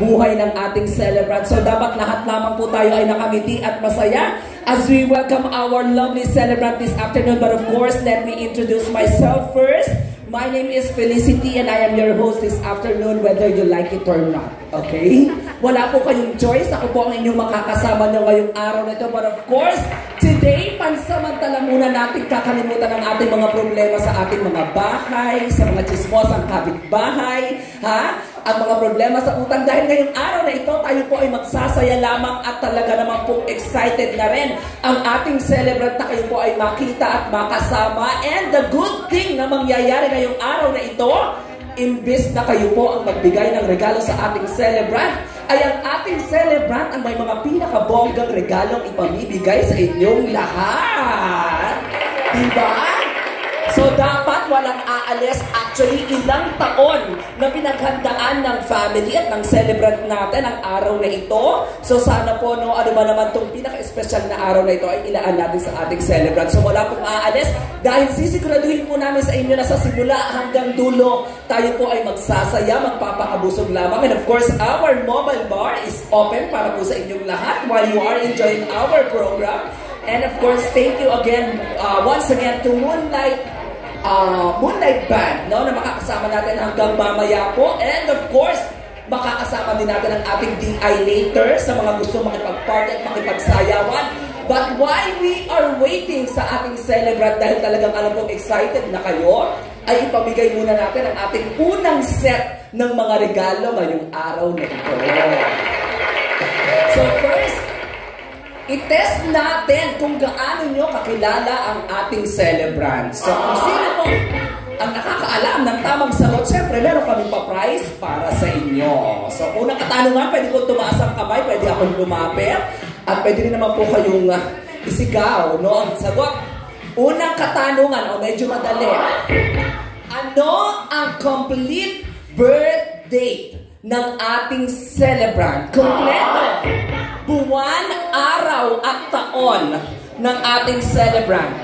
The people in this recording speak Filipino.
buhay ng ating celebrant. So dapat lahat lamang po tayo ay nakangiti at masaya as we welcome our lovely celebrant this afternoon. But of course, let me introduce myself first. My name is Felicity and I am your host this afternoon whether you like it or not. Okay? Wala po kayong choice. Ako po ang inyong makakasama nyo ngayong araw na ito. But of course, today, pansamantala muna natin kakalimutan ang ating mga problema sa ating mga bahay, sa mga chismosang kapitbahay, ha? ang mga problema sa utang dahil ngayong araw na ito tayo po ay magsasaya lamang at talaga naman po excited na rin ang ating celebrant na kayo po ay makita at makasama and the good thing na mangyayari ngayong araw na ito imbis na kayo po ang magbigay ng regalo sa ating celebrant ay ang ating celebrant ang may mga pinakabonggang regalong ipamibigay sa inyong lahat. Diba? So dapat walang aalis. Actually, ilang taon na pinaghandaan ng family at ng celebrant natin ang araw na ito. So sana po, no, ano ba naman itong pinaka-special na araw na ito ay ilaan natin sa ating celebrant. So wala pong aalis dahil sisiguraduhin po namin sa inyo na sa simula hanggang dulo, tayo po ay magsasaya, magpapakabusog lamang. And of course, our mobile bar is open para po sa inyong lahat while you are enjoying our program. And of course, thank you again, uh, once again to Moonlight uh, Moonlight Band, no, na makakasama natin hanggang mamaya po. And of course, makakasama din natin ang ating DI later sa mga gusto makipag-party at makipagsayawan. But while we are waiting sa ating celebrant dahil talagang alam kong excited na kayo, ay ipamigay muna natin ang ating unang set ng mga regalo ngayong araw na ito. So I-test natin kung gaano nyo kakilala ang ating celebrant. So, kung sino po ang nakakaalam ng tamang sagot, syempre, meron kami pa-prize para sa inyo. So, unang katanungan, pwede ko tumaas ang kamay, pwede akong lumapit, at pwede rin naman po kayong uh, isigaw, no? Ang sagot, unang katanungan, o medyo madali. Ano ang complete birth date ng ating celebrant? Kompleto buwan, araw at taon ng ating celebrant.